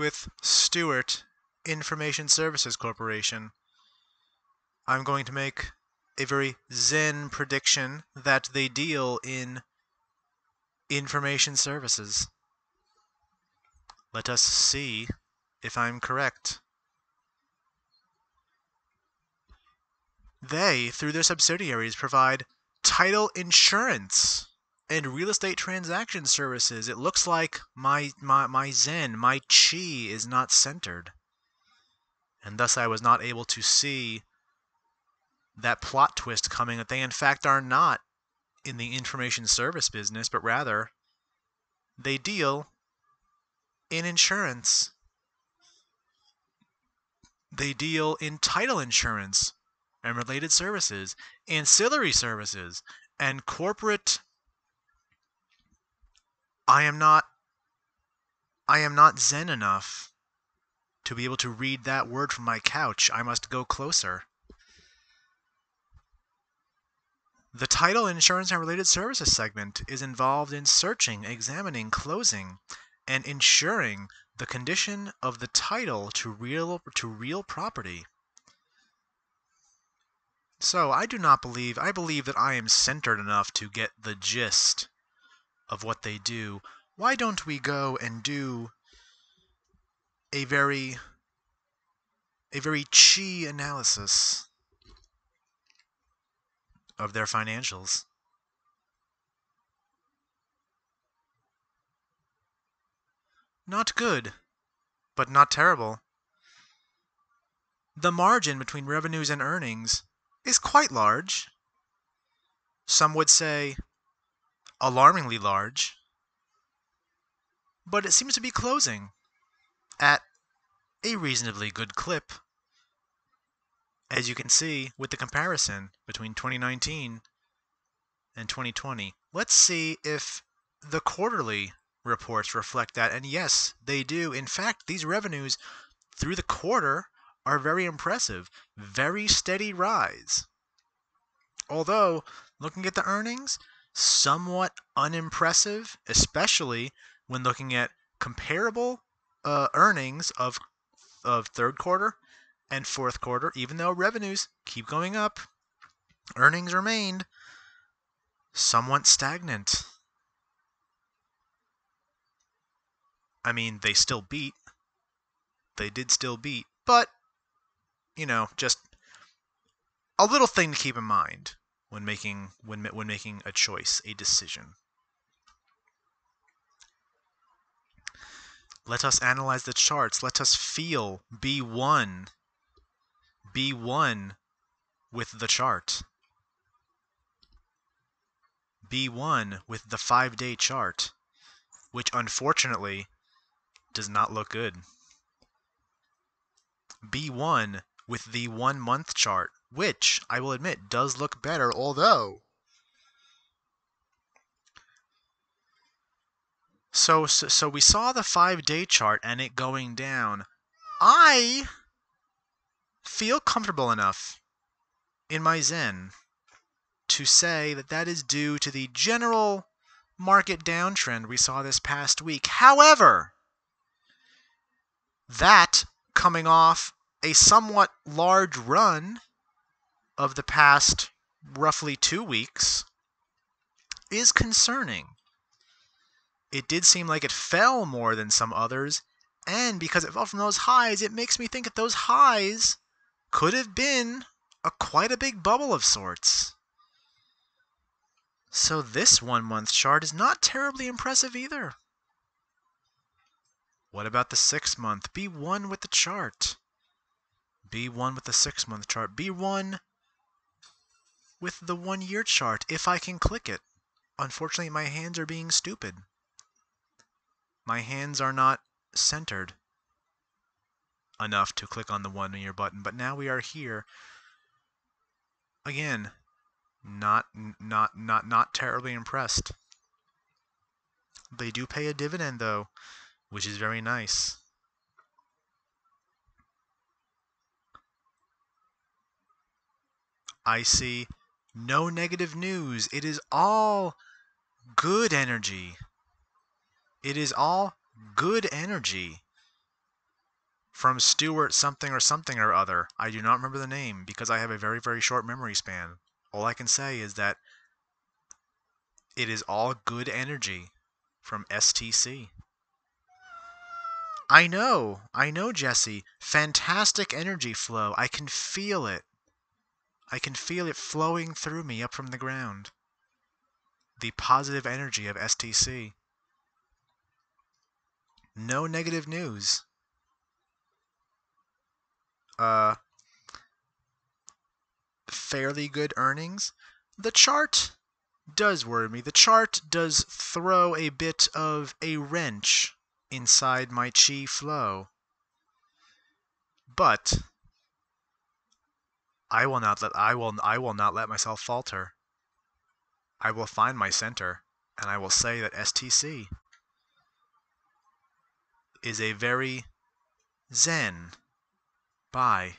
with Stewart Information Services Corporation. I'm going to make a very zen prediction that they deal in information services. Let us see if I'm correct. They, through their subsidiaries, provide title insurance and real estate transaction services. It looks like my, my, my Zen, my Chi is not centered. And thus I was not able to see that plot twist coming that they in fact are not in the information service business, but rather they deal in insurance. They deal in title insurance and related services, ancillary services, and corporate. I am not. I am not zen enough to be able to read that word from my couch. I must go closer. The title insurance and related services segment is involved in searching, examining, closing, and insuring the condition of the title to real to real property. So I do not believe I believe that I am centered enough to get the gist of what they do. Why don't we go and do a very a very chi analysis of their financials? Not good, but not terrible. The margin between revenues and earnings is quite large. Some would say alarmingly large. But it seems to be closing at a reasonably good clip. As you can see with the comparison between 2019 and 2020. Let's see if the quarterly reports reflect that. And yes, they do. In fact, these revenues through the quarter are very impressive. Very steady rise. Although, looking at the earnings, somewhat unimpressive, especially when looking at comparable uh, earnings of of third quarter and fourth quarter. Even though revenues keep going up, earnings remained somewhat stagnant. I mean, they still beat. They did still beat, but you know, just a little thing to keep in mind when making when when making a choice, a decision. Let us analyze the charts. Let us feel be one. Be one with the chart. Be one with the 5-day chart, which unfortunately does not look good. Be one with the one month chart, which I will admit does look better, although. So, so, so we saw the five day chart and it going down. I feel comfortable enough in my Zen to say that that is due to the general market downtrend we saw this past week. However, that coming off a somewhat large run of the past roughly two weeks is concerning. It did seem like it fell more than some others, and because it fell from those highs, it makes me think that those highs could have been a quite a big bubble of sorts. So this one month chart is not terribly impressive either. What about the six month? Be one with the chart. B1 with the six month chart, B1 with the one year chart if I can click it. Unfortunately, my hands are being stupid. My hands are not centered enough to click on the one year button, but now we are here. Again, not not not not terribly impressed. They do pay a dividend though, which is very nice. I see no negative news. It is all good energy. It is all good energy. from Stewart something or something or other. I do not remember the name because I have a very, very short memory span. All I can say is that it is all good energy from STC. I know, I know, Jesse. Fantastic energy flow. I can feel it. I can feel it flowing through me up from the ground. The positive energy of STC. No negative news. Uh, fairly good earnings. The chart does worry me. The chart does throw a bit of a wrench inside my chi flow. But I will not let I will I will not let myself falter. I will find my center and I will say that STC is a very zen. Bye.